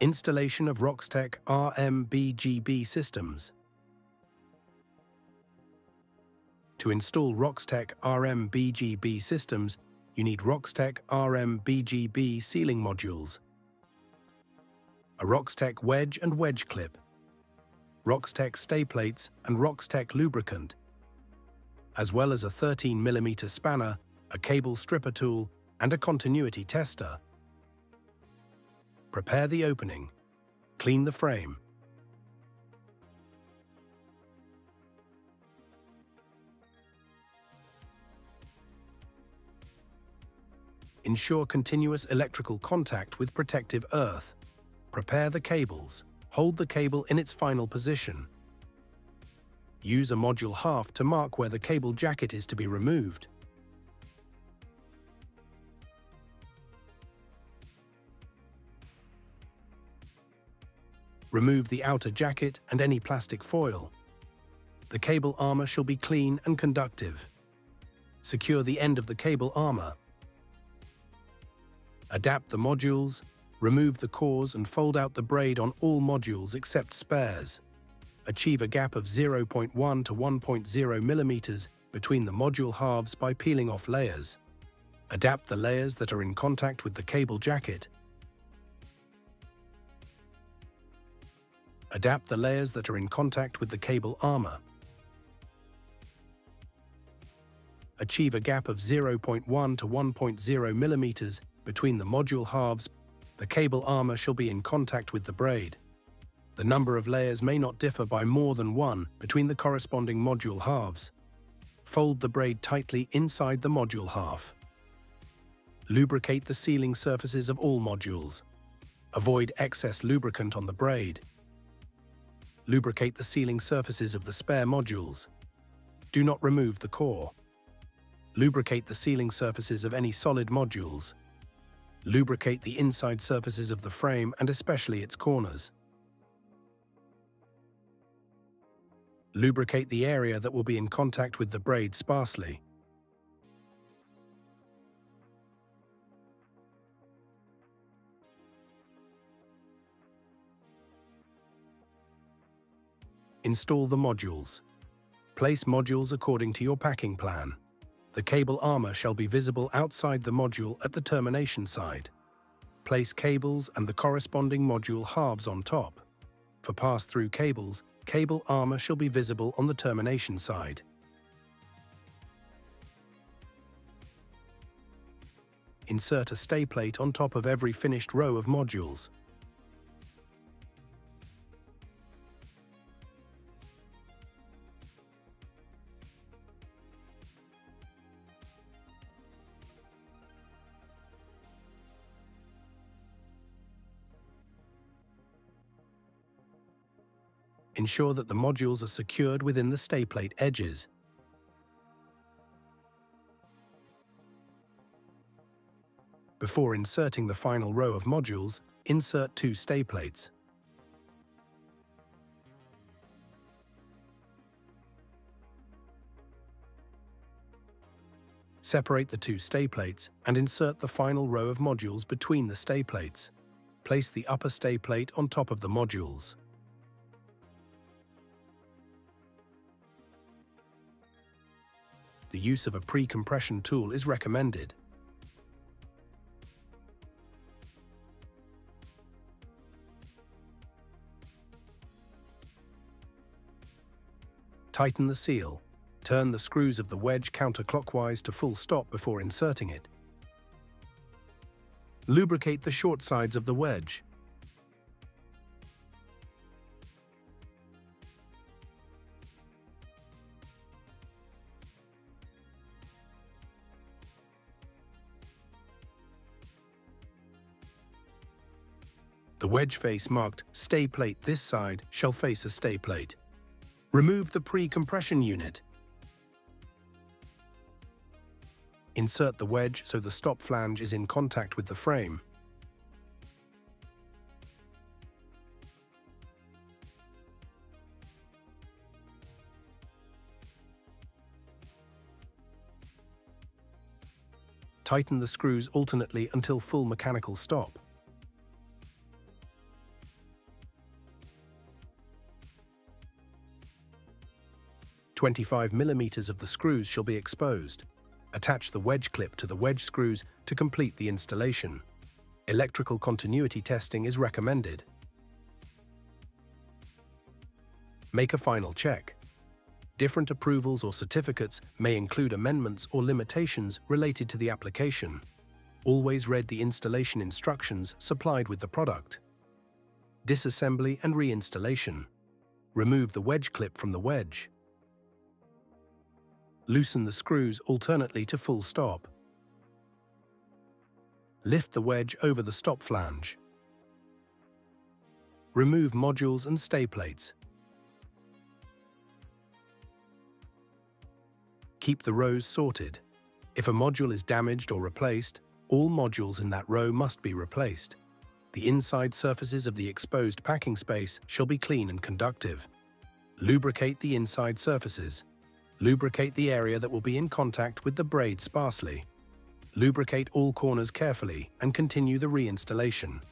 Installation of Roxtec RMBGB systems. To install Roxtec RMBGB systems, you need Roxtec RMBGB sealing modules, a Roxtec wedge and wedge clip, Roxtec stay plates and Roxtec lubricant, as well as a 13mm spanner, a cable stripper tool, and a continuity tester. Prepare the opening. Clean the frame. Ensure continuous electrical contact with protective earth. Prepare the cables. Hold the cable in its final position. Use a module half to mark where the cable jacket is to be removed. Remove the outer jacket and any plastic foil. The cable armor shall be clean and conductive. Secure the end of the cable armor. Adapt the modules, remove the cores and fold out the braid on all modules except spares. Achieve a gap of 0.1 to 1.0 millimeters between the module halves by peeling off layers. Adapt the layers that are in contact with the cable jacket. Adapt the layers that are in contact with the cable armor. Achieve a gap of 0.1 to 1.0 millimeters between the module halves. The cable armor shall be in contact with the braid. The number of layers may not differ by more than one between the corresponding module halves. Fold the braid tightly inside the module half. Lubricate the sealing surfaces of all modules. Avoid excess lubricant on the braid. Lubricate the sealing surfaces of the spare modules. Do not remove the core. Lubricate the sealing surfaces of any solid modules. Lubricate the inside surfaces of the frame and especially its corners. Lubricate the area that will be in contact with the braid sparsely. Install the modules. Place modules according to your packing plan. The cable armor shall be visible outside the module at the termination side. Place cables and the corresponding module halves on top. For pass-through cables, cable armor shall be visible on the termination side. Insert a stay plate on top of every finished row of modules. Ensure that the modules are secured within the stay plate edges. Before inserting the final row of modules, insert two stay plates. Separate the two stay plates and insert the final row of modules between the stay plates. Place the upper stay plate on top of the modules. The use of a pre-compression tool is recommended. Tighten the seal. Turn the screws of the wedge counterclockwise to full stop before inserting it. Lubricate the short sides of the wedge. The wedge face marked stay plate this side shall face a stay plate. Remove the pre-compression unit. Insert the wedge so the stop flange is in contact with the frame. Tighten the screws alternately until full mechanical stop. 25 millimeters of the screws shall be exposed. Attach the wedge clip to the wedge screws to complete the installation. Electrical continuity testing is recommended. Make a final check. Different approvals or certificates may include amendments or limitations related to the application. Always read the installation instructions supplied with the product. Disassembly and reinstallation. Remove the wedge clip from the wedge. Loosen the screws alternately to full stop. Lift the wedge over the stop flange. Remove modules and stay plates. Keep the rows sorted. If a module is damaged or replaced, all modules in that row must be replaced. The inside surfaces of the exposed packing space shall be clean and conductive. Lubricate the inside surfaces. Lubricate the area that will be in contact with the braid sparsely. Lubricate all corners carefully and continue the reinstallation.